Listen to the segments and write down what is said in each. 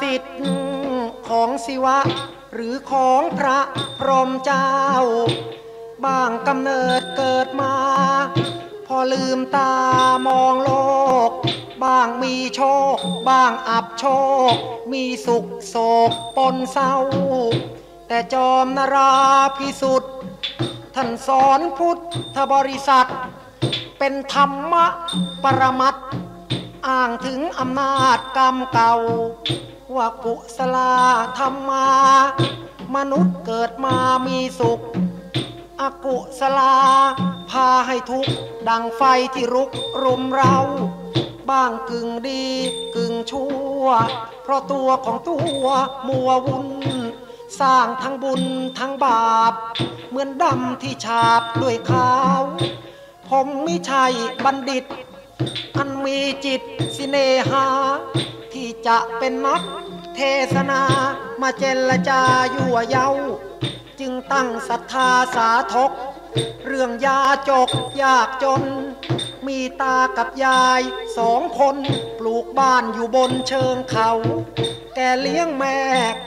สิทธิ์ของศิวะ หรือของพระพรหมเจ้า บ้างกำเนิดเกิดมา พอลืมตามองโลก บ้างมีโชค บ้างอับโชค มีสุขโศกปนเศร้า แต่จอมนาราพิสุทธิ์ท่านสอนพุทธบริษัท เป็นธรรมะปรมัตอ้างถึงอำนาจกรรมเก่า ว่ากุศลาธรรมา มนุษย์เกิดมามีสุข อกุศลา พาให้ทุกข์ ดังไฟที่รุกรุมเรา บ้างกึ่งดีกึ่งชั่ว เพราะตัวของตัวมัววุ่น สร้างทั้งบุญทั้งบาป เหมือนดำที่ฉาบด้วยขาว ผมไม่ใช่บัณฑิต อันมีจิตสิเนหา จะเป็นนักเทศนา มาเจรจายั่วเย้า จึงตั้งศรัทธาสาทก เรื่องยาจกยากจน มีตากับยายสองคนปลูกบ้านอยู่บนเชิงเขา แกเลี้ยงแม่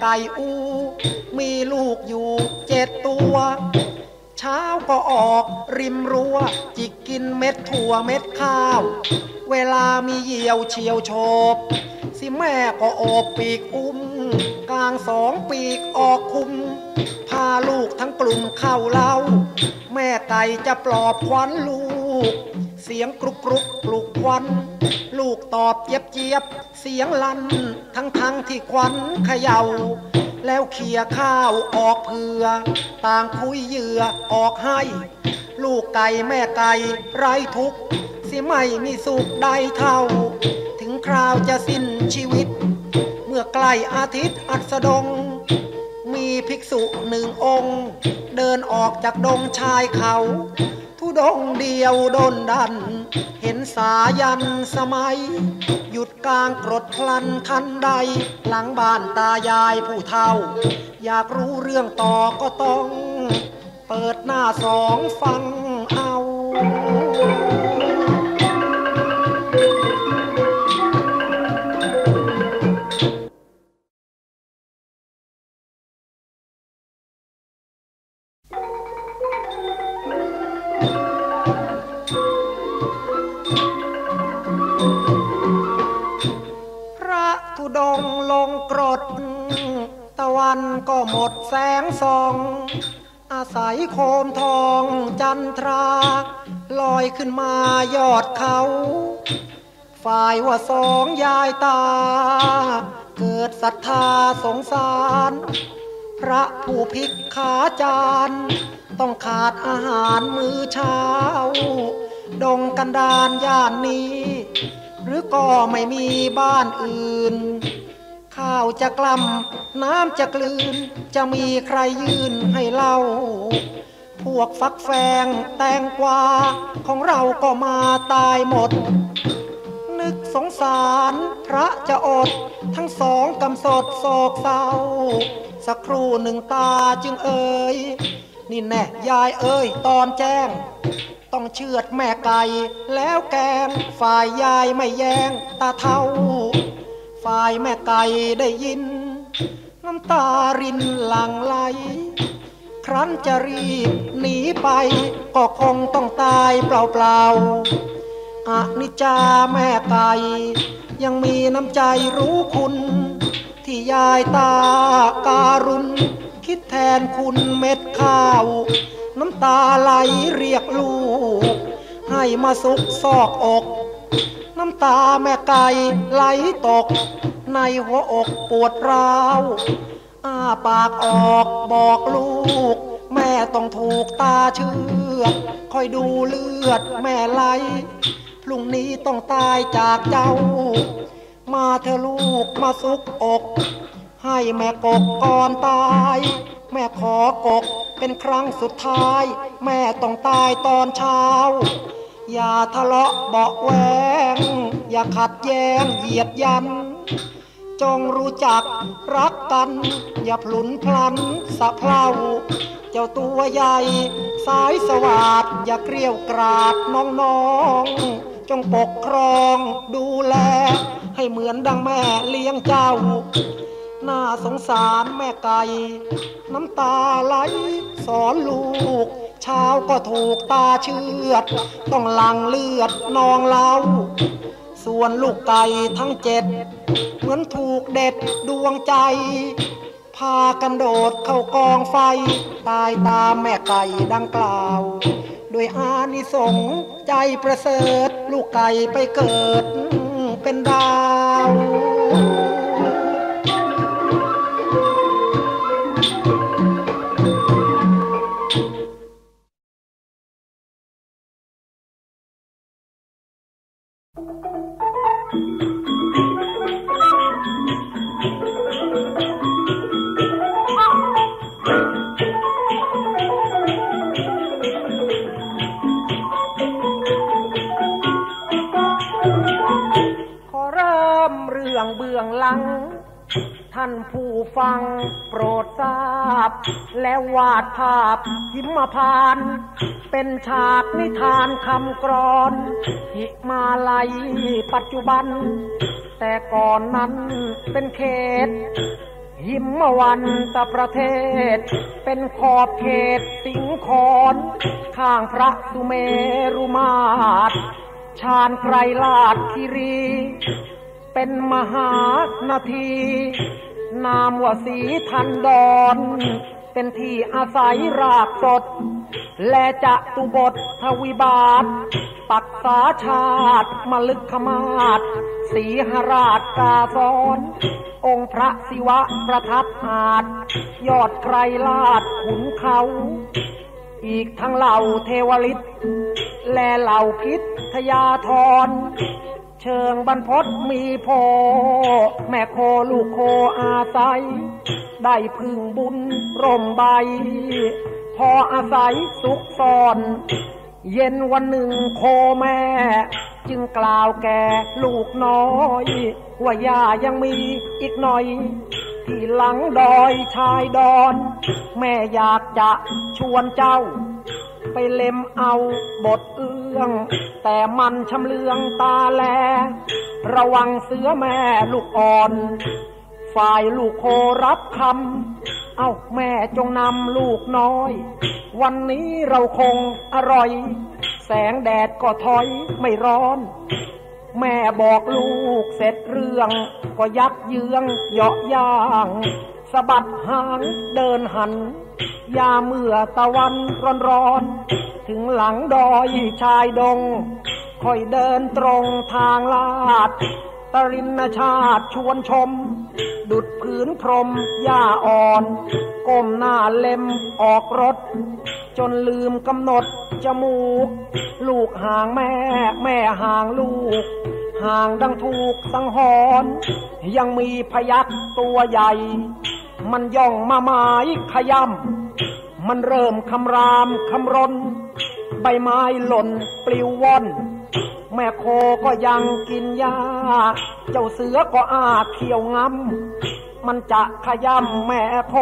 ไก่อู มีลูกอยู่เจ็ดตัว เช้าก็ออกริมรัว้ว จิกกินเม็ดถั่วเม็ดข้าว เวลามีเหยี่ยวเฉียวโฉบ สิแม่ก็โอบปีกอุ้ม กลางสองปีกออกคุม พาลูกทั้งกลุ่มเข้าเล้าแม่ไก่จะปลอบควันลูก เสียงกรุกกรุกปลุกควัน ลูกตอบเจี๊ยบเจียบ เสียงลั่น ทั้งทั้งที่ควันเขยา่า แล้วเขี่ยข้าวออกเผื่อ ต่างคุยเหยื่อออกให้ ลูกไก่แม่ไก่ไร้ทุกข์สิไม่มีสุขใดเท่า คราวจะสิ้นชีวิต เมื่อใกล้อาทิตย์อัสดง มีภิกษุหนึ่งองค์ เดินออกจากดงชายเขา ทุดงเดียวดนดัน เห็นสายันสมัย หยุดกลางกรดพลันทันใด หลังบ้านตายายผู้เฒ่า อยากรู้เรื่องต่อก็ต้อง เปิดหน้าสองฟังเอา งลงกรด ตะวันก็หมดแสงส่อง อาศัยโคมทองจันทรา ลอยขึ้นมายอดเขา ฝ่ายว่าสองยายตา เกิดศรัทธาสงสาร พระผู้พิกขาจารย์ต้องขาดอาหารมื้อเช้า ดงกันดานย่านนี้ หรือก็ไม่มีบ้านอื่น ข้าวจะกล่ำน้ำจะกลืน จะมีใครยื่นให้เล่า พวกฟักแฟงแตงกวา ของเราก็มาตายหมด นึกสงสารพระจะอด ทั้งสองกำสดโศกเศร้า สักครู่หนึ่งตาจึงเอ่ยนี่แน่ยายเอ้ยตอนแจ้ง ต้องเชือดแม่ไก่แล้วแกงฝ่ายยายไม่แยงตาเท่า ฝ่ายแม่ไก่ได้ยิน น้ำตารินหลั่งไหล ครั้นจะรีบหนีไป ก็คงต้องตายเปล่าๆอนิจจาแม่ไก่ยังมีน้ำใจรู้คุณ ที่ยายตาการุณ คิดแทนคุณเม็ดข้าว น้ำตาไหลเรียกลูก ให้มาสุกซอกอก น้ำตาแม่ไก่ไหลตก ในหัวอกปวดร้าวอ้าปากออกบอกลูก แม่ต้องถูกตาเชือกคอยดูเลือดแม่ไหลพรุ่งนี้ต้องตายจากเจ้า มาเธอลูกมาสุกอก ให้แม่กกก่อนตาย แม่ขอกกเป็นครั้งสุดท้าย แม่ต้องตายตอนเช้า อย่าทะเลาะเบาะแวง อย่าขัดแย้งเหยียดยัน จงรู้จักรักกัน อย่าพลุนพลันสะเพลาเจ้าตัวใหญ่สายสวัสดอย่าเกลียวกราดน้องๆ จงปกครองดูแล ให้เหมือนดังแม่เลี้ยงเจ้า น่าสงสารแม่ไก่ น้ำตาไหลสอนลูก เช้าก็ถูกตาเชือด ต้องหลังเลือดนองเล้าส่วนลูกไก่ทั้งเจ็ด เหมือนถูกเด็ดดวงใจ พากันโดดเข้ากองไฟ ตายตามแม่ไก่ดังกล่าวโดยอานิสงส์ใจประเสริฐ ลูกไก่ไปเกิดเป็นดาว องเบื้องหลัง ท่านผู้ฟังโปรดทราบ แล้วาดภาพหิมพาน เป็นฉากนิทานคำกรอนหิมาลัยปัจจุบัน แต่ก่อนนั้นเป็นเขตหิมวันตะประเทศ เป็นขอบเขตสิงคอนข้างพระสุเมรุมาตรชาญไกรลาดคิรี เป็นมหานาที นามว่าสีทันดอนเป็นที่อาศัยรากสด และจะตุบททวิบาท ปักษาชาติมลึกขมาศสีหราชกาซ้อน องค์พระศิวะประทับอาจ ยอดไกรลาดขุนเขา อีกทั้งเหล่าเทวฤทธิ์และเหล่าพิษทยาธร เชิงบรรพตมีโพแม่โคลูกโคอาศัย ได้พึ่งบุญร่มใบ พออาศัยสุขซ่อน เย็นวันหนึ่งโคแม่ จึงกล่าวแก่ลูกน้อย ว่าย่ายังมีอีกหน่อย ที่หลังดอยชายดอน แม่อยากจะชวนเจ้า ไปเล็มเอาบทเอื้อง แต่มันชำเลืองตาแล ระวังเสือแม่ลูกอ่อน ฝ่ายลูกโครับคำ เอาแม่จงนำลูกน้อย วันนี้เราคงอร่อย แสงแดดก็ถอยไม่ร้อน แม่บอกลูกเสร็จเรื่อง ก็ยักเยืองเหยาะย่างสะบัดหางเดินหัน ยาเมื่อตะวันร้อนร้อนๆ ถึงหลังดอยชายดง ค่อยเดินตรงทางลาด ตรินชาติชวนชม ดุดผืนพรมหญ้าอ่อน ก้มหน้าเล็มออกรถ จนลืมกำหนดจมูก ลูกห่างแม่ แม่ห่างลูก ห่างดังถูกสังหรณ์ยังมีพยักตัวใหญ่ มันย่องมาหมายขย่ำมันเริ่มคำรามคำรน ใบไม้หล่นปลิวว่อน แม่โคก็ยังกินหญ้าเจ้าเสือก็อาเขียวงำมันจะขย่ำแม่โค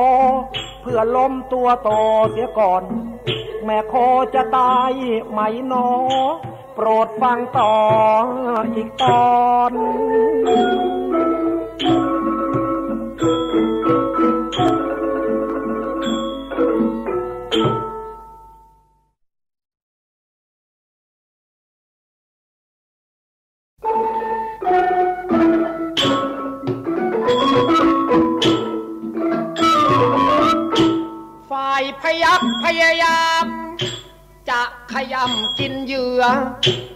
เพื่อล้มตัวโตเสียก่อน แม่โคจะตายไหมหนอ โปรดฟังต่ออีกตอน พยักพยายาม จะขยำกินเหยื่อ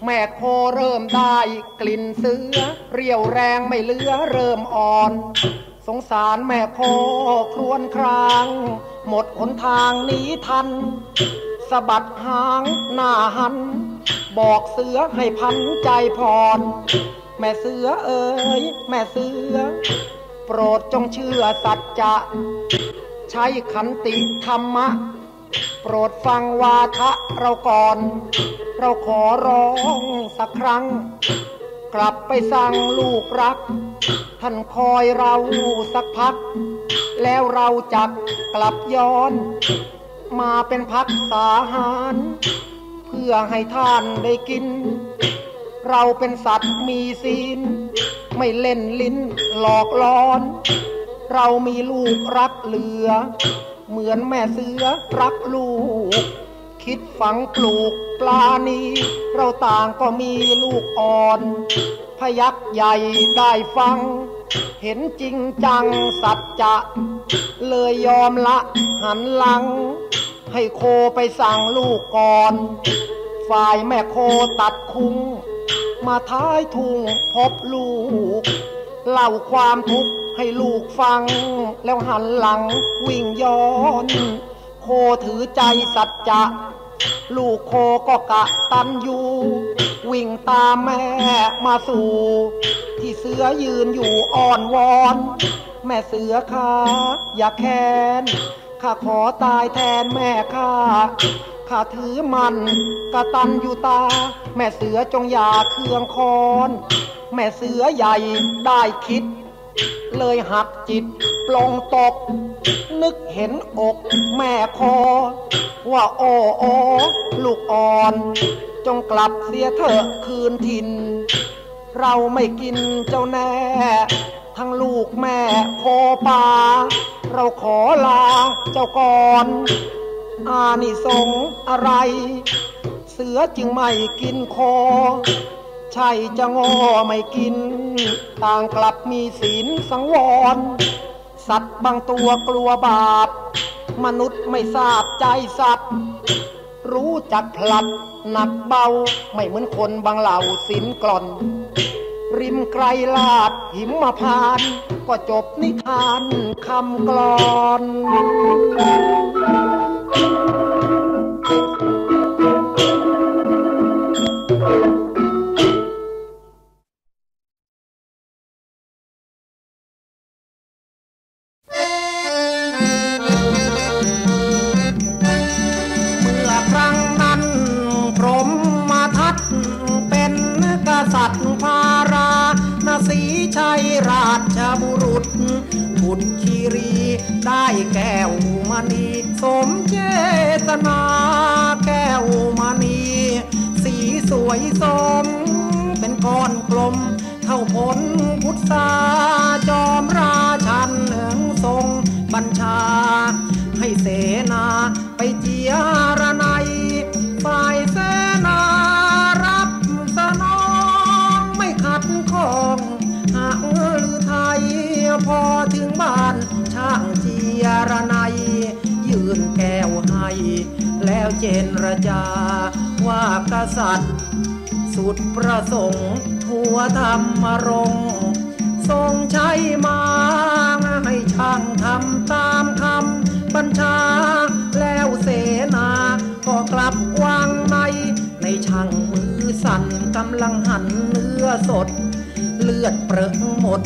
แม่โคเริ่มได้กลิ่นเสือ เรียวแรงไม่เหลือเริ่มอ่อน สงสารแม่โคครวญคราง หมดหนทางหนีทันสะบัดหางหน้าหัน บอกเสือให้พันใจพร แม่เสือเอ๋ยแม่เสือ โปรดจงเชื่อสัจจะ ใช้ขันติธรรมะ โปรดฟังวาทะเราก่อน เราขอร้องสักครั้ง กลับไปสั่งลูกรัก ท่านคอยเราสักพัก แล้วเราจักกลับย้อน มาเป็นพักสาหาร เพื่อให้ท่านได้กิน เราเป็นสัตว์มีศีลไม่เล่นลิ้นหลอกลอน เรามีลูกรักเหลือ เหมือนแม่เสือรักลูก คิดฝังปลูกปลานีเราต่างก็มีลูกอ่อน พยักใหญ่ได้ฟัง เห็นจริงจังสัจจะ เลยยอมละหันหลัง ให้โคไปสั่งลูกก่อน ฝ่ายแม่โคตัดคุ้ง มาท้ายทุ่งพบลูก เล่าความทุกข์ให้ลูกฟัง แล้วหันหลังวิ่งย้อน โคถือใจสัจจะ ลูกโคก็กะตันอยู่ วิ่งตามแม่มาสู่ ที่เสือยืนอยู่อ่อนวอน แม่เสือข้าอย่าแค้นข้าขอตายแทนแม่ข้าข้าถือมันกะตันอยู่ตา แม่เสือจงอย่าเคืองคอน แม่เสือใหญ่ได้คิด เลยหักจิตปลงตก นึกเห็นอกแม่คอ ว่าโอ้โอลูกอ่อน จงกลับเสียเถอะคืนถิ่น เราไม่กินเจ้าแน่ ทั้งลูกแม่โคปา เราขอลาเจ้าก่อนอานิสงอะไร เสือจึงไม่กินคอ ใช่จะงอไม่กิน ต่างกลับมีศีลสังวร สัตว์บางตัวกลัวบาป มนุษย์ไม่ทราบใจสัตว์ รู้จักผลัดหนักเบา ไม่เหมือนคนบางเหล่าสินกล่อน ริมไกรลาดหิมพาน ก็จบนิทานคำกลอน กษัตริย์พาราณสีชัยราชบุรุษบุตรคีรีได้แก้วมณีสมเจตนาแก้วมณีสีสวยสมเป็นก้อนกลมเท่าผลพุทธาจอมราชันเหนืองทรงบัญชา ให้เสนาไปเจียร แล้วเจนรจาว่ากษัตริย์ สุดประสงค์หัวธรรมรงทรงใช้มาให้ช่างทำตามคำบัญชา แล้วเสนา ก็กลับวางใน ในช่างมือสั่นกำลังหั่นเนื้อสด เลือดเปรอะหมด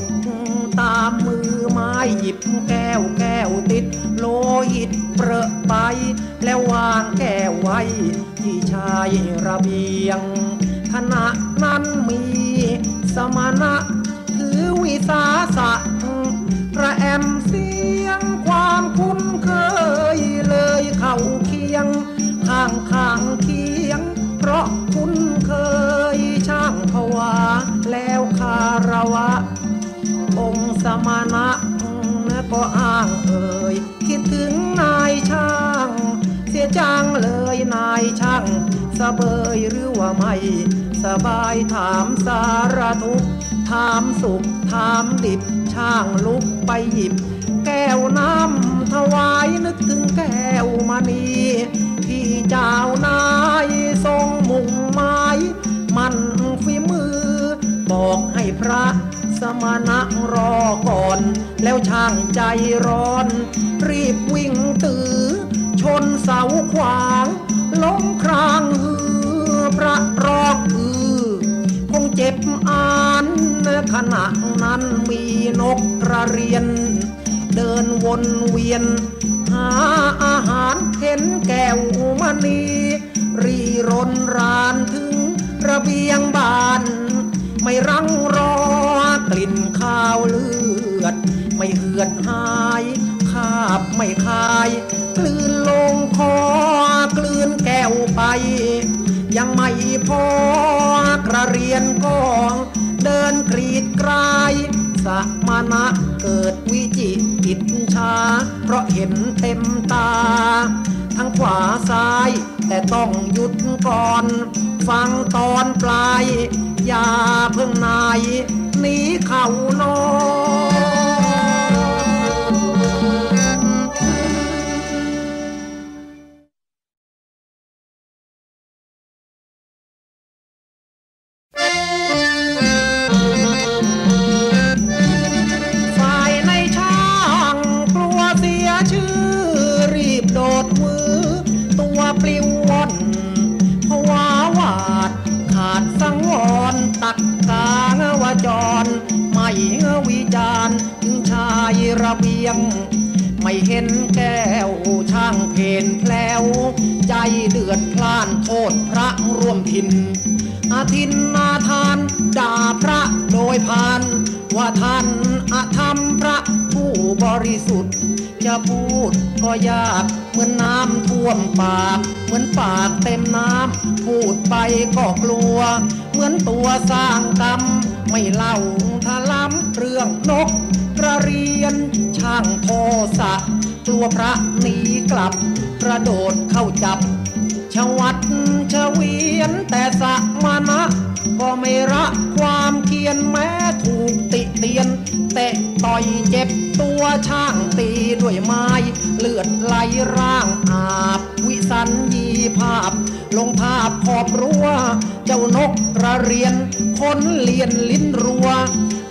ตามมือไม้หยิบแก้วแก้วติด โลหิตเปรอะไป แล้ววางแก้วไว้ ที่ชายระเบียง ขณะนั้นมีสมณะถือวิสาสะ ระแอมเสียงความคุ้น สเบยหรือว่าไม่ สบายถามสารทุกถามสุขถามดิบ ช่างลุกไปหยิบ แก้วน้ำถวายนึกถึงแก้วมณีที่เจ้านายทรงมุ่งหมายมันฝีมือ บอกให้พระสมณะรอก่อน แล้วช่างใจร้อน รีบวิ่งตือ ชนเสาขวาง ล้มครางฮือพระรอกอือคงเจ็บอานขณะนั้นมีนกกระเรียน เดินวนเวียน หาอาหารเห็นแก้วมณีรีรนรานถึงระเบียงบ้าน ไม่รังรอกลิ่นข้าวเลือด ไม่เหือดหาย คาบไม่คาย กลืนลงคอกลืนแก้วไป ยังไม่พอกระเรียนกองเดินกรีดกรายสมณะเกิดวิจิกิจชา เพราะเห็นเต็มตา ทั้งขวาซ้าย แต่ต้องหยุดก่อน ฟังตอนปลาย อย่าเพิ่งนายหนีเขานอน ปากเหมือนปากเต็มน้ำพูดไปก็กลัว เหมือนตัวสร้างกรรมไม่เล่าทะล้ำเรื่องนกกระเรียนช่างโทสะกลัวพระหนีกลับ กระโดดเข้าจับ ชวัดชเวียนแต่สะมานะก็ไม่ระความเคียนแม้ถูกติเตียน เตะต่อยเจ็บตัวช่างตีด้วยไม้ เลือดไหลร่าง ลงภาพขอบรั้ว เจ้านกกระเรียนคนเลียนลิ้นรัว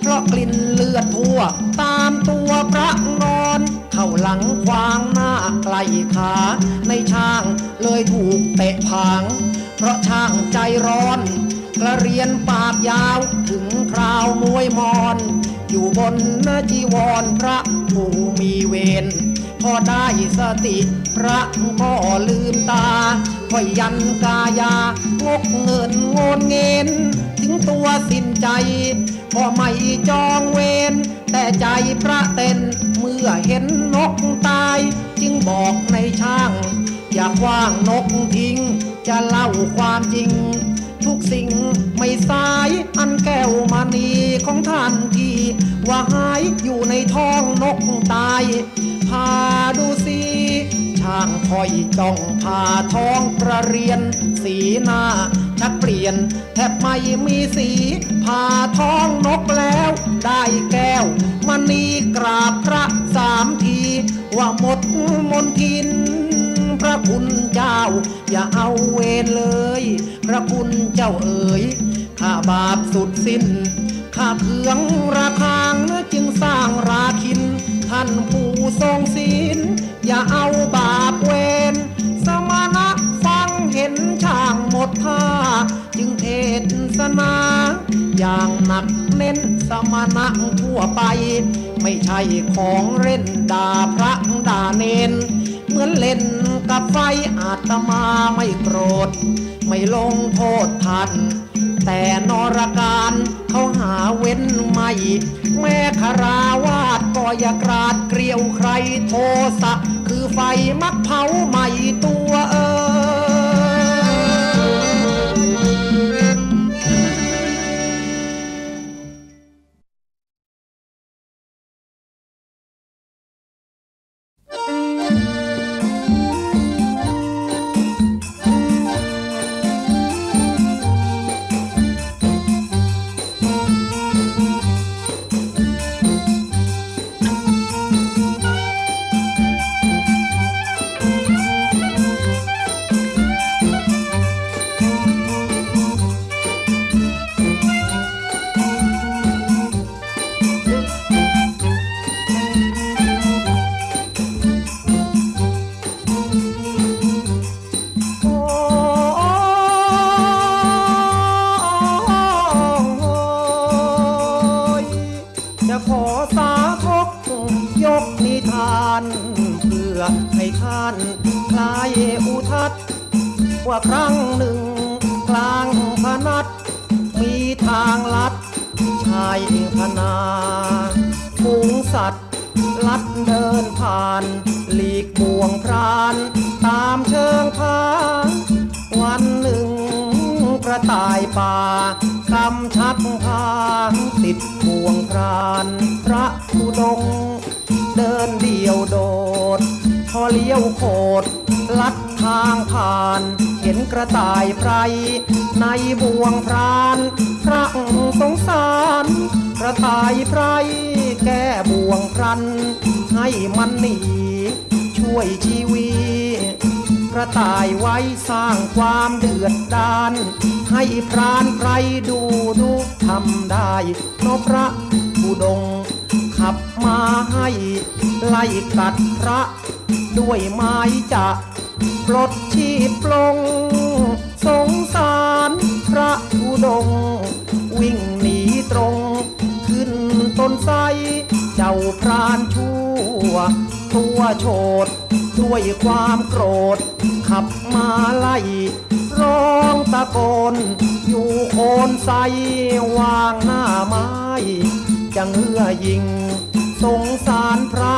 เพราะกลิ่นเลือดทั่ว ตามตัวพระนอน เข้าหลังควางหน้าไกลขา ในช่างเลยถูกเตะผาง เพราะช่างใจร้อนกระเรียนปากยาวถึงคราวมวยมอน อยู่บนจีวรพระผู้มีเวรพอได้สติพระก็ลืมตา ค่อยยันกายางกเงินโงนเงินถึงตัวสิ้นใจ ก็ไม่จองเวรแต่ใจพระเต้นเมื่อเห็นนกตาย จึงบอกในช่าง อย่าคว้างนกทิ้ง จะเล่าความจริง ทุกสิ่งไม่สายอันแก้วมณีของท่านที่ว่าหายอยู่ในท้องนกตาย พาดูสิ ช่างคอยจ้องพาท้องกระเรียน สีหน้า ชักเปลี่ยน แทบไม่มีสีพาท้องนกแล้ว ได้แก้วมณีกราบพระสามที ว่าหมดมนทิน พระคุณเจ้า อย่าเอาเวรเลย พระคุณเจ้าเอ๋ยข้าบาปสุดสิ้นข้าเคืองราคางจึงสร้างราคิน ท่านผู้ทรงศีลอย่าเอาบาปเวรสมณะฟังเห็นช่างหมดท่า จึงเทศนา อย่างหนักเน้นสมณะทั่วไป ไม่ใช่ของเล่นด่าพระด่าเนน เหมือนเล่นกับไฟอาตมาไม่โกรธ ไม่ลงโทษท่าน แต่นรการเขาหาเว้นไม่แม่คาราวาดก็อย่ากราดเกลียวใครโทสะคือไฟมักเผาไหม่ตัว ในบ่วงพรานพระสงสารกระต่ายไพรแก้บ่วงพรัน ให้มันหนีช่วยชีวีกระต่ายไว้สร้างความเดือดดาน ให้พรานไพรดูดูทำได้เพราะพระผู้ดง ขับมาให้ไล่กัดพระ ด้วยไม้จะปลดชีพปลงารชั่วตัวโฉดด้วยความโกรธ ขับมาไล่ร้องตะโกน อยู่โคนไซวางหน้าไม้จะเงื้อยิง สงสารพระ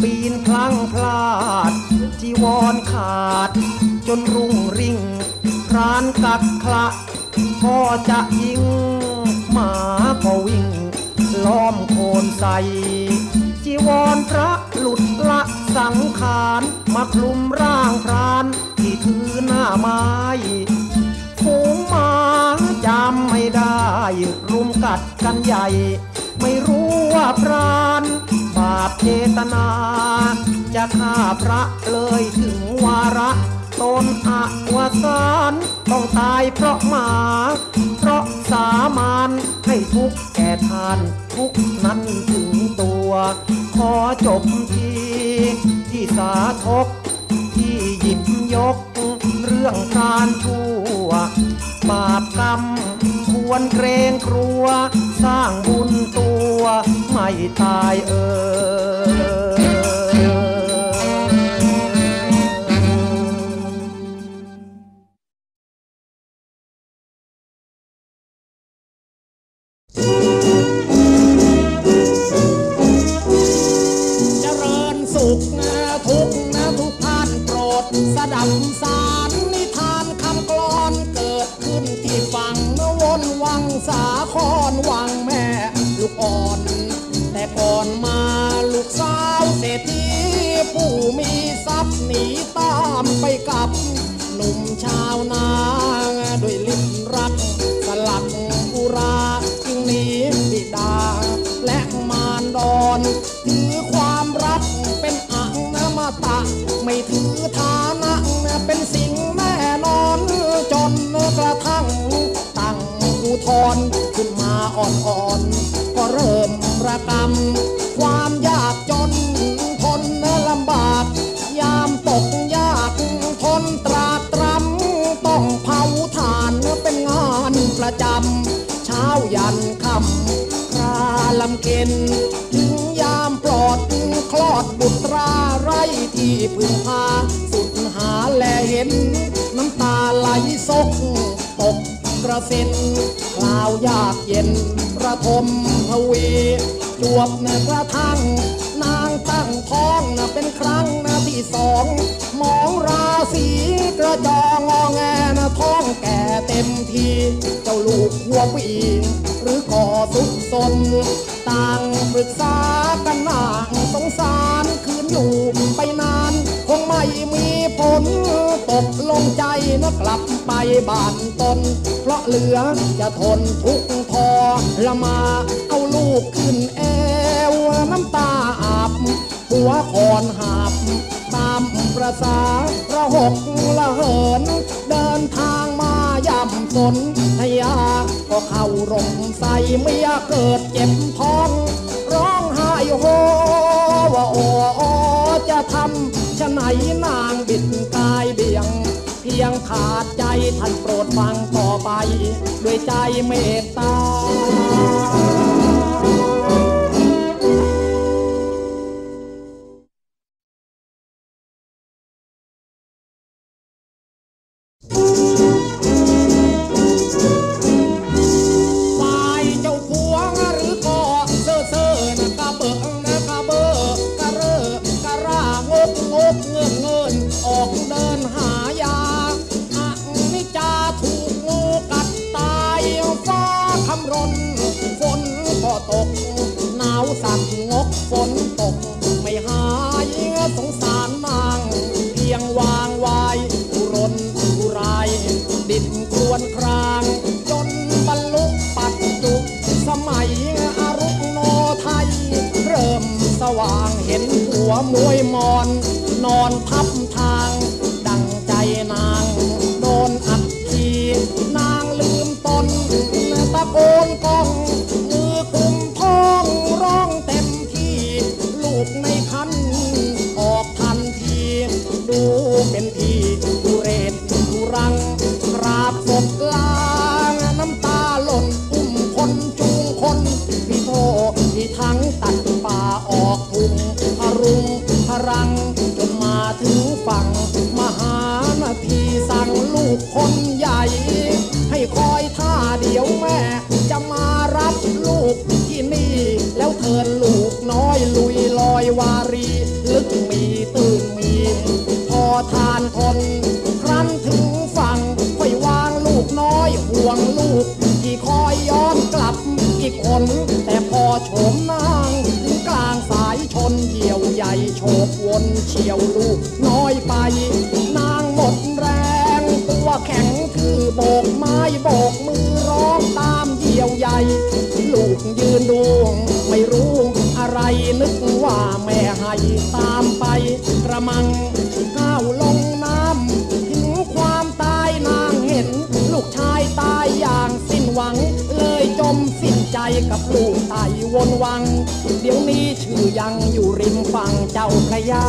ปีนพลังพลาด จีวรขาด จนรุ่งริ่งพรานกักคละ ก็จะยิง หมาก็วิ่ง ล้อมโคนใส จีวรพระหลุดละสังขารมาคลุมร่างพรานที่ถือหน้าไม้ฝูงมาจำไม่ได้ รุมกัดกันใหญ่ ไม่รู้ว่าพรานบาปเจตนา จะฆ่าพระเลยถึงวาระตนอวสานต้องตายเพราะหมา ราะสามานให้ทุกแก่ทาน ทุกนั้นถึงตัว ขอจบทีที่สาธกที่หยิบยก เรื่องการชั่ว บาปกรรมควรเกรงกลัว สร้างบุญตัว ไม่ตายเออาวยากเย็นประทมทวี จวบนะกระทั่ง นางตั้งท้องนะเป็นครั้งนะที่สอง มองราศีกระจองงอแงนะท้องแก่เต็มที เจ้าลูกหัวปีหรือก่อสุขสน ต่างปรึกษากันนางสงสารคืนอยู่ไปนาน ไม่มีผลตกลงใจนะกลับไปบ้านตน เพราะเหลือจะทนทุกข์ทรมาเอาลูกขึ้นแอวน้ำตาอาบ หัวคอนหาบ ตามประสาระหกละเหิน เดินทางมาย่ำสนทยา ก็เข้าร่มใส่เมียเกิดเจ็บท้อง ร้องไห้โฮว่าโอ้โอจะทำ ชะไหนนางบิดกายเบี่ยง เพียงขาดใจท่านโปรดฟังต่อไป ด้วยใจเมตตา มวยมอนนอน เหี่ยวใหญ่โฉบวนเฉียวลูกน้อยไป นางหมดแรง ตัวแข็งคือโบกไม้โบกมือร้องตามเหี่ยวใหญ่ ลูกยืนดวง ไม่รู้อะไรนึกว่าแม่ให้ตามไปกระมัง กับลูกไตวนวัง เดี๋ยวนี้ชื่อยังอยู่ริมฝั่งเจ้าพระยา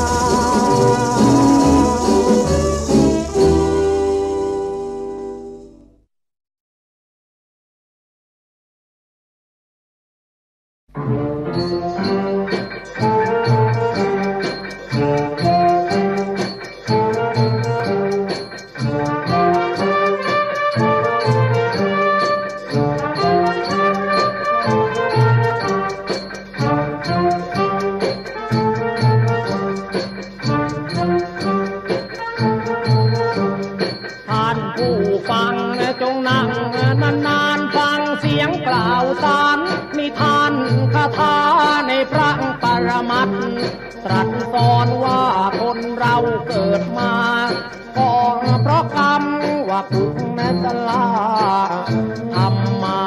ทำมา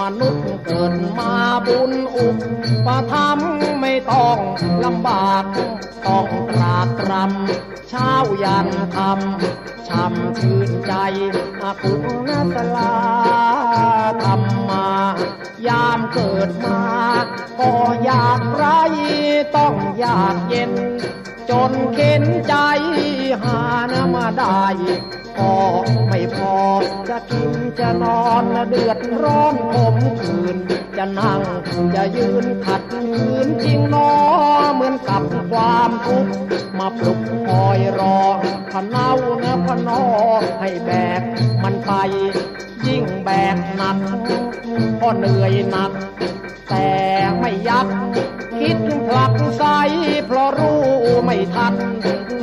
มนุษย์เกิดมาบุญอุปธรรมไม่ต้องลำบากต้องตรากตรำเช้ายันทำช้ำชื่นใจอาคุณนาตลาทำมายามเกิดมา ก็อยากไรต้องอยากเย็น จนเข็นใจหานามาได้ก็ไม่พอจะกินจะนอนเดือดร้อนผมคืน จะนั่งจะยืนขัดยืนจริงนอเหมือนกับความทุกข์มาปลุกคอยรอพะเนาเนะพะนอให้แบกมันไปยิ่งแบกหนักก็เหนื่อยหนัก แต่ไม่ยัก คิดผลักไสเพราะรู้ไม่ทัน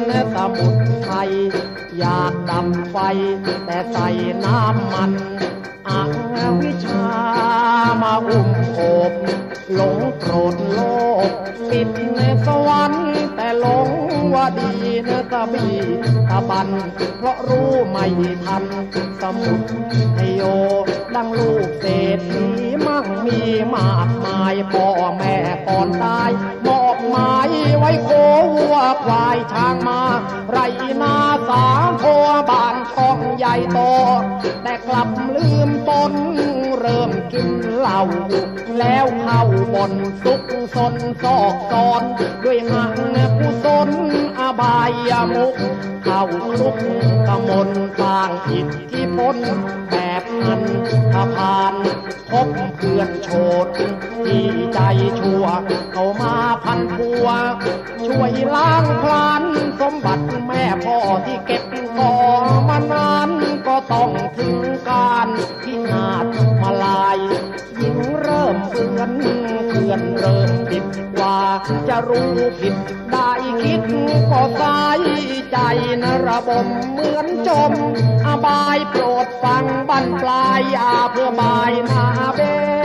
และสมุทรไทย อยากดับไฟ แต่ใส่น้ำมัน อาวิชามาอุ้มโอบหลงโกรธโลกปิดในสวรรค์แต่หลงว่าดีเนตะบีตะบัน เพราะรู้ไม่ทันสมุทรไทโยดังลูกเศรษฐีมั่งมีมากมายพ่อแม่ก่อนตายมอบหมายไว้โควัวควายช้างมา ไรนาสามโพบ้านช่องใหญ่โตแต่กลับลืม ตนเริ่มกินเหล้าแล้วเข้าบนสุกสนซอกซอน ด้วยหังกุศลอบายมุก เข้าลุกกมลสร้างอิทธิพลแบบนั้นถ้าผ่านพบเพื่อนโฉดที่ใจชั่ว เข้ามาพันพัว ช่วยล้างพลาน สมบัติแม่พ่อที่เก็บ ก่อมานานก็ต้องถึงการที่นาดมาลายยิ่งเริ่มเบือนเพื่อนเริ่มผิดว่าจะรู้ผิดได้คิดก็สายใจนะระบมเหมือนจมอบายโปรดฟังบั้นปลายอย่าเพื่อบายนาเบ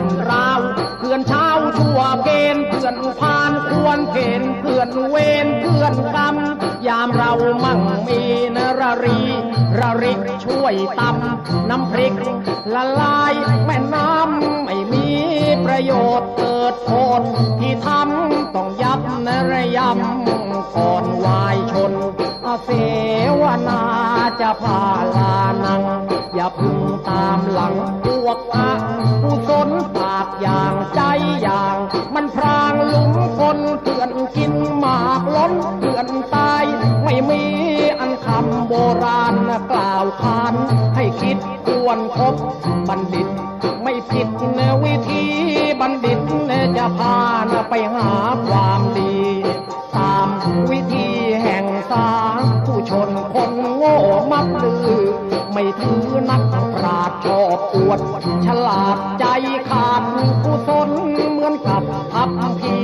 อนราวเพื่อนเช้าชั่วเกณฑ์เพื่อนพานควรเพนเพื่อนเวนเพื่อนกรรมยามเรามั่งมีนรรีระริกช่วยตำน้ำพริก ละลายแม่น้ำไม่มีประโยชน์เกิดโทษที่ทำต้องยับนระยำก่อนวายชนอาเสวนาจะพาลานัง อย่าพึงตามหลังพวก วรคบบัณฑิต ไม่ผิดในวิธีบัณฑิตจะพาไปหาความดี ตามวิธีแห่งสาผู้ชนคนโง่มักลือ ไม่ถือนักปราชชอบอวด ฉลาดใจขาดกุศลเหมือนกับทัพพี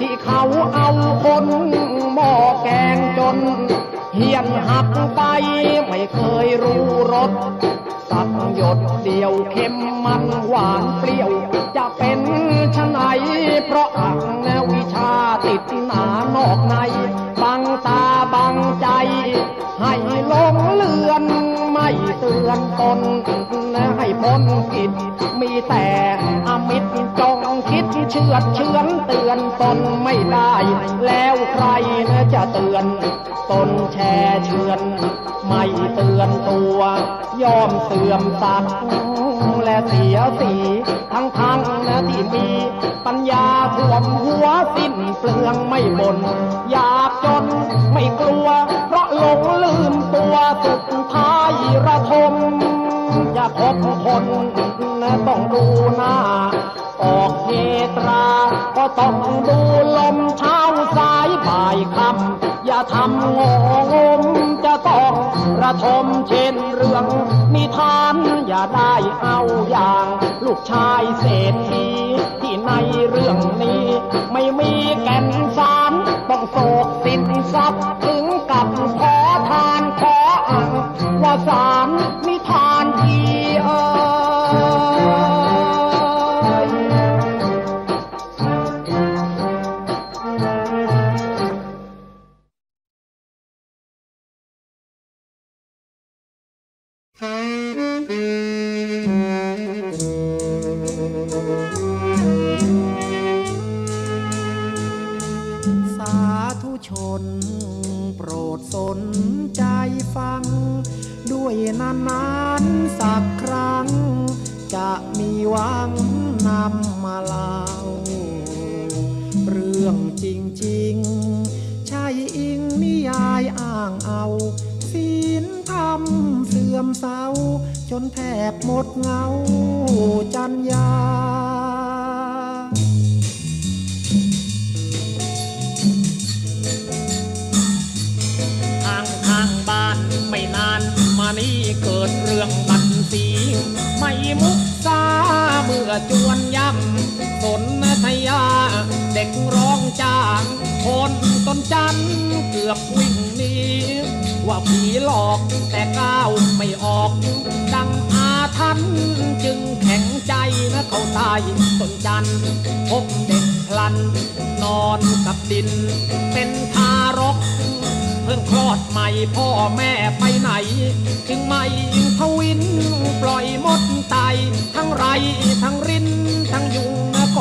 ที่เขาเอาคนหม้อแกงจนเหียนหักไปไม่เคยรู้รส สักหยดเดียวเค็มมันหวานเปรี้ยว จะเป็นชะไหนเพราะอักแนววิชาติดหนานอกใน บังตาบังใจ ให้หลงเลือน ไม่เตือนตนให้พ้นกิจมีแต่อมิตรจองคิดเชื่อเชือนเตือนตนไม่ได้ แล้วใครนะจะเตือน ตนแช่เชือน ไม่เตือนตัว ยอมเสื่อมสักดิ์และเสียสีทั้งทั้งนะที่มีปัญญาท่วมหัวสิ้นเปลืองไม่บนอยากจนไม่กลัว เพราะหลงลืมตัวสุดท้ายระทมจะพบคนนะต้องดูหน้า ออกเฮตราก็ต้องดูลมเช้าสายบ่ายคำอย่าทำโงงมจะต้อง ระทมเช่นเรื่อง นิทานอย่าได้เอาอย่าง ลูกชายเศรษฐีที่ในเรื่องนี้ ไม่มีแก่นสารต้องโศกสินทรัพย์ถึงกับขอทานขออังว่าสา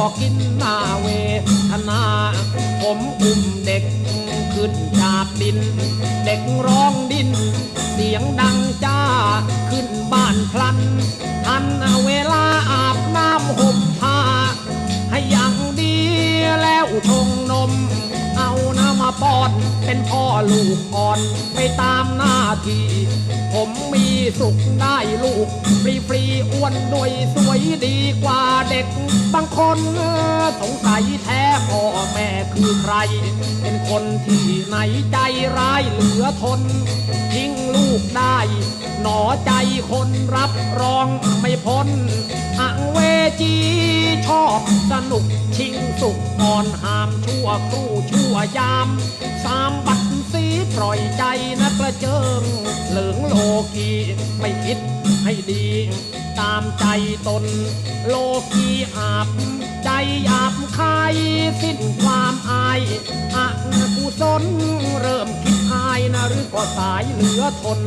ก็กินหน้าเวทนา ผมอุ้มเด็กขึ้นจากดิน เด็กร้องดิน เสียงดังจ้าขึ้นบ้านพลัน ทันเวลาอาบน้ำห่มผ้า ให้อย่างดีแล้วชงนม เอาน้ำมาป้อน เป็นพ่อลูกอ่อนไม่ตามหน้าที่ ผมมีสุขได้ลูก ฟรีฟรีๆอ้วนด้วยสวยดีกว่าเด็ก บางคน สงสัยแท้พ่อแม่คือใคร เป็นคนที่ไหนใจร้ายเหลือทน ทิ้งลูกได้ หนอใจคนรับรองไม่พ้นอังเวจีชอบสนุกชิงสุขอ่อนหามชั่วครู่ชั่วยาม สามบัดสีปล่อยใจนักกระเจิง เหลืองโลกีไม่คิดให้ดี ตามใจตนโลกีอาบ ใจหยาบคายสิ้นความอายอะกุศลเริ่มคิดอายนะหรือก็สายเหลือทน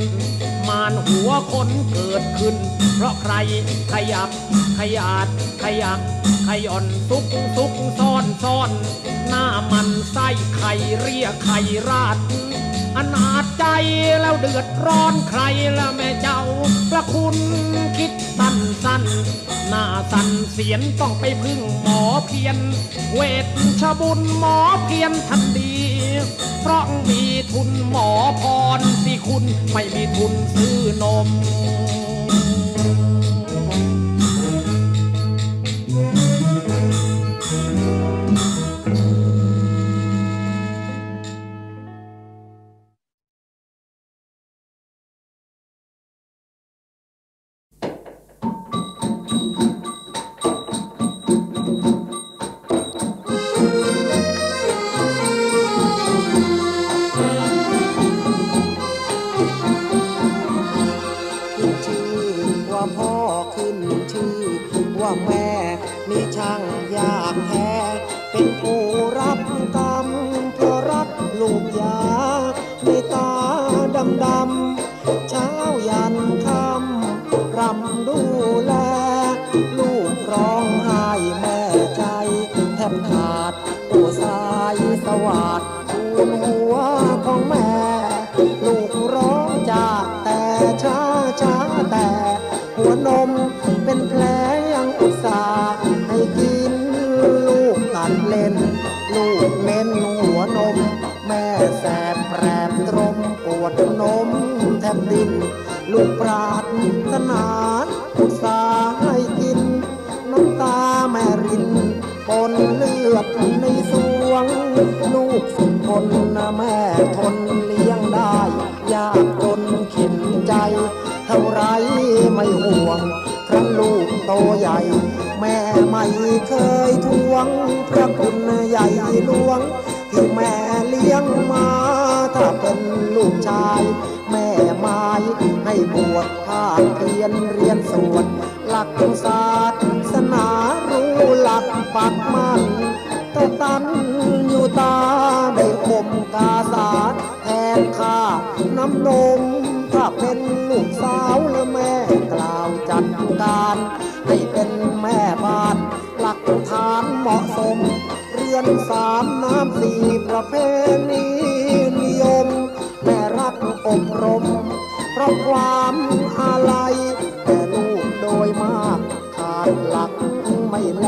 มานหัวคนเกิดขึ้น เพราะใครขยับขยาดขยักขย่อนซุกซุกซ่อนซ่อน หน้ามันไส้ไข่เรียกไข่ราด อนาจใจแล้วเดือดร้อนใครละแม่เจ้าประคุณคิดสั้นสั้นหน้าสั่นเสียนต้องไปพึ่งหมอเพียน เวชบุญหมอเพียนทันดี เพราะมีทุนหมอพรสิคุณไม่มีทุนซื้อนม หัวนม แม่แสบแปรบตรมปวดนมแทบดิ้นลูกปราดถนาอุตส่าให้กิน น้ำตาแม่รินปนเลือดในสวง ลูกสุดทนนะแม่ทนเลี้ยงได้ ยากจนข็นใจ เท่าไรไม่ห่วง โตใหญ่ แม่ไม่เคยทวง พระคุณใหญ่หลวง ที่แม่เลี้ยงมา ถ้าเป็นลูกชาย แม่ไม้ให้บวชภาคเพียนเรียนสวดหลักศาสนารู้หลักปักมันตะตันอยู่ตาได้อมกาสาแทนข้าน้ำนม ฐานเหมาะสม เรือนสามน้ำสี่ประเพณีนิยมแม่รักอบรม เพราะความอาลัยแต่ลูกโดยมาก ขาดหลักไม่แล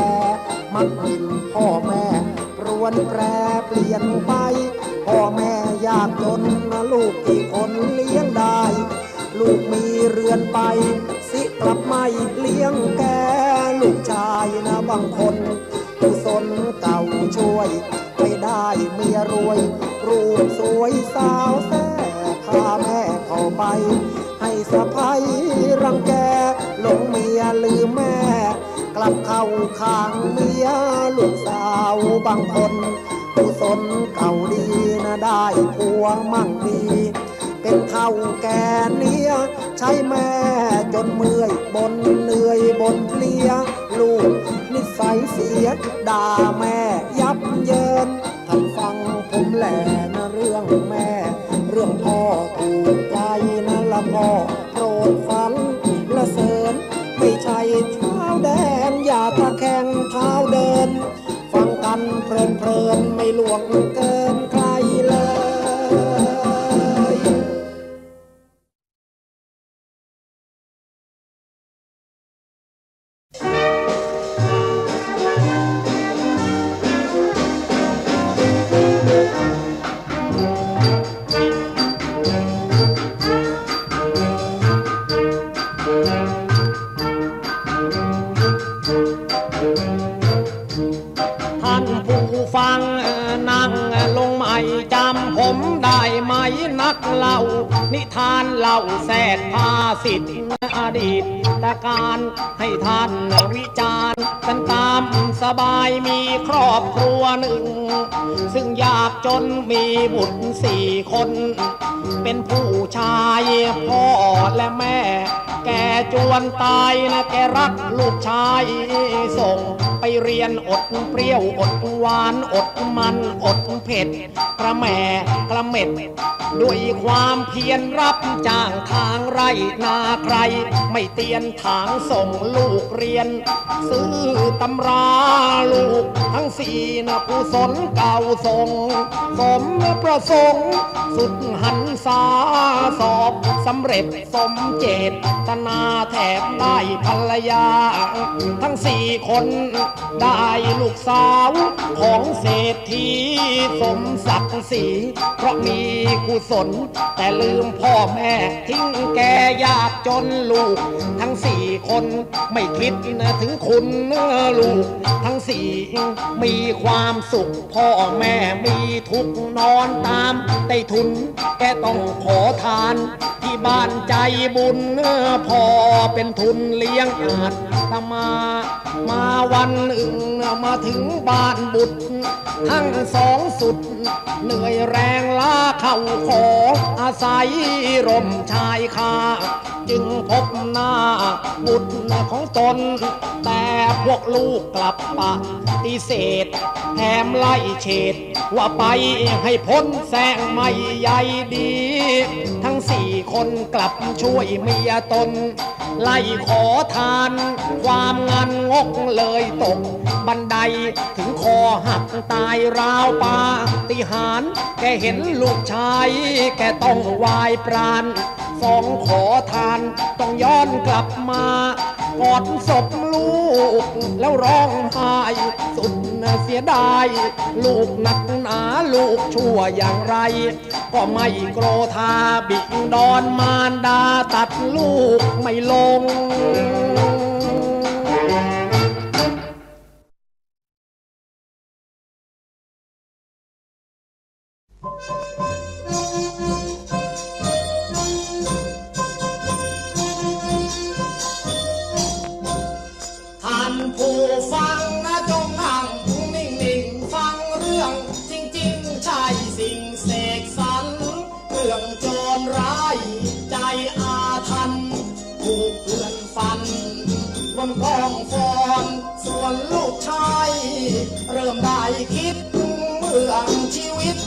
มักกินพ่อแม่รวนแปรเปลี่ยนไปพ่อแม่ยากจนนะลูกกี่คนเลี้ยงได้ ลูกมีเรือนไป สิกลับไม่เลี้ยงแกลูกชาย บางคนกุศลเก่าช่วย ไม่ได้เมียรวย รูปสวยสาวแท้พาแม่เข้าไป ให้สะพ้ยรังแกหลงเมียลืมแม่ กลับเข้าข้างเมียลูกสาวบางคนกุศลเก่าดีนะได้ผัวมั่งดีเป็นเท่าแก่เนี้ยใช้แม่จนเมื่อยบนเหนื่อยบนเพลียลูก นิสัยเสียด่าแม่ยับเยินท่านฟังผมแหล่นะเรื่องแม่ เรื่องพ่อถูกใจนะละพ่อโปรดฟังละเสริญไม่ใช่เท้าแดน อย่าตะแคงเท้าเดิน ฟังกันเพลินเพลินไม่หลวงเกิน นิทานเล่าแสนภาสิทธิ์อดีตตการให้ท่านวิจารณ์กันตามสบายมีครอบครัวหนึ่ง ซึ่งยากจนมีบุตรสี่คน เป็นผู้ชายพ่อและแม่ แกจวนตายนะแกรักลูกชายส่ง ไปเรียนอดเปรี้ยวอดหวานอดมันอดเผ็ด กระแม่กระเม็ด ด้วยความเพียรรับจ้างทางไร่นาใคร ไม่เตียนถางส่งลูกเรียน ซื้อตำราลูก ทั้งสี่นะผู้สนเก่าส่งสมประสงค์สุดหันษาสอบสำเร็จสมเจตนาแถบได้ภรรยา ทั้งสี่คนได้ลูกสาวของเศรษฐีสมศักดิ์ศรีเพราะมีกุศล แต่ลืมพ่อแม่ทิ้งแกยากจนลูก ทั้งสี่คนไม่คิดนะถึงคุณลูก ทั้งสี่มีความสุข พ่อแม่มีทุกนอนตามใต้ทุน แกต้องขอทาน ที่บ้านใจบุญพอเป็นทุนเลี้ยงอาจตมามาวันหนึ่งมาถึงบ้านบุตร ทั้งสองสุด เหนื่อยแรงลาเข่าขออาศัยร่มชายคา จึงพบหน้าบุตรของตน แต่พวกลูกกลับปะฏิเสธแถมไล่เฉดว่าไปให้พ้นแสงไม่ใหญ่ดี ทั้งสี่คนกลับช่วยเมียตน ไล่ขอทาน ความงานงกเลยตก บันไดถึงคอหักตายราวปาติหารแกเห็นลูกชาย แกต้องวายปราณสองขอทานต้องย้อนกลับมากอดศพลูกแล้วร้องไห้สุด เสียดาย ลูกหนักหนาลูกชั่วอย่างไร ก็ไม่โกรธาบิดอนมารดาตัดลูกไม่ลง นกองฟอนส่วนลูกชาย เริ่มได้คิดเมื่องชีวิต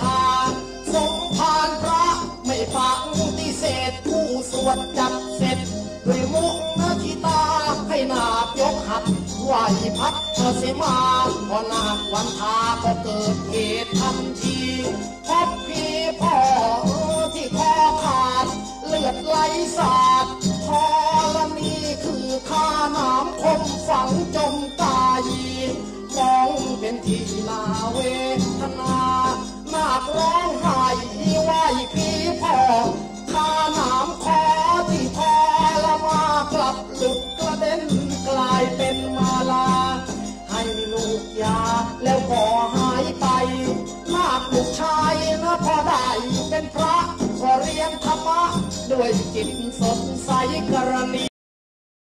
ชา สมภารพระไม่ฟังติเศษผู้สวดจัดเสร็จ ด้วยมุกนาทิตาให้นาคยกหัดไหวพัดเธอเสมาพอนาควันทาก็เกิดเหตุทันทีพบพี่พ่อที่คอขาด เลือดไหลสาดทอละนี่คือข้าน้ำคมฝังจมตายมองเป็นที่นาเวทนา นาคร้องไห้ไหวพี่พ่อข้าน้ำคอที่ทอละมากลับหลุดกระเด็นกลายเป็นมาลา ให้ลูกยาแล้วก็หายไปนาคลูกชายนะพอได้เป็นพระก็เรียนธรรมะ ด้วยจิตสดใสกรณี